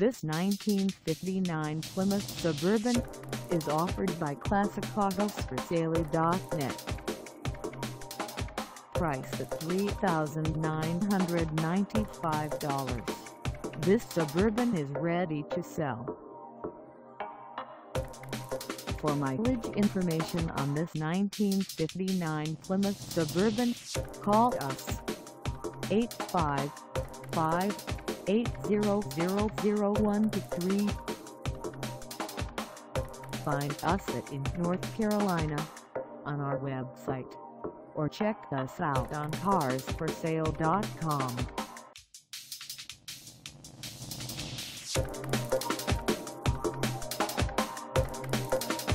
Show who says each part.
Speaker 1: This 1959 Plymouth Suburban is offered by ClassicAutosForSale.net. Price at $3,995. This Suburban is ready to sell. For mileage information on this 1959 Plymouth Suburban, call us 8000123. Find us at in North Carolina on our website or check us out on carsforsale.com.